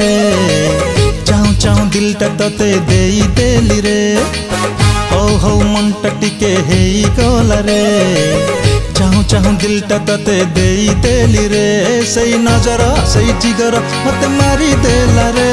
रे चाहू चाहू दिल ते दे देली रे ओ हो मन टा टिके गला रे चाहू चाहू दिल ते दे देली रे सही नजर सही जिगर मत मारी देला रे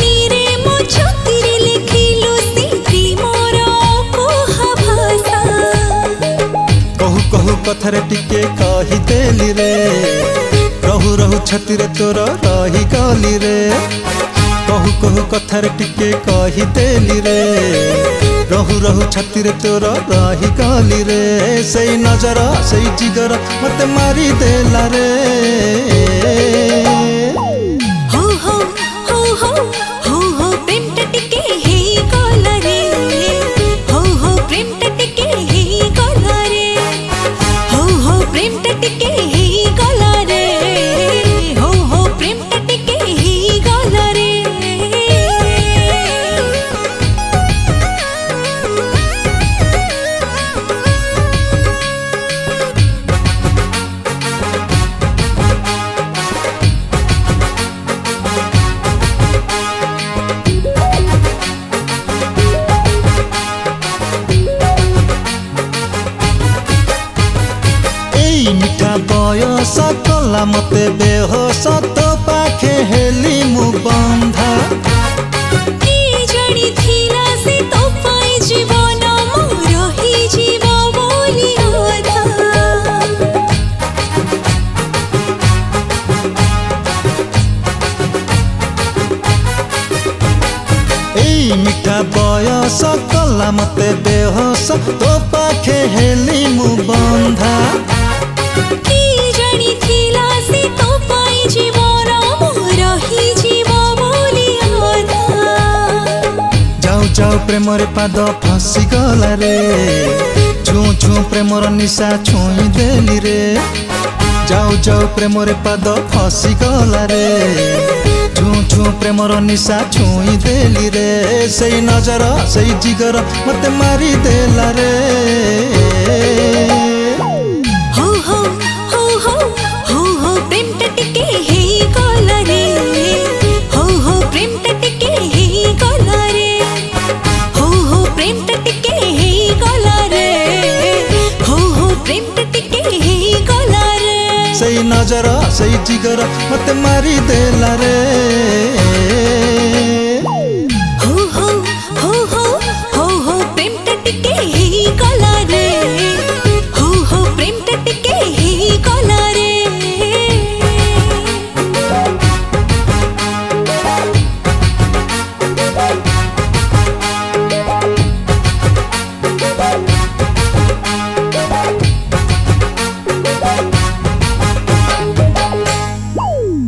বহু কথারে টিকে কহিদেলি রে রহু রহু ছাতিরে তোর রহিগলি রে কহু কহু কথারে টিকে কহিদেলি রে রহু রহু ছাতিরে তোর রহিগলি রে সেই নজর সেই জিগর মতে মারি দেলা রে বেহোস কলা মতে বেহোস তো পাখে হেলি মু বন্ধা এই মিঠা বয়স কলা মতে বেহস তো পাখে হেলি মু বন্ধা जाऊ जाऊ प्रेम रे पाद फसी गला रे छू छू प्रेम रो निशा छुई देली रे जाऊ जाऊ प्रेम रे पाद फसी गला रे छू छू प्रेम रो निशा छुई देली रे सही नजर सही जिगर मते मारी देला रे ಜರ ಸೈ ಜಿಗರ ಮತ್ತೆ ಮಾರಿದೆಲ್ಲ ರೇ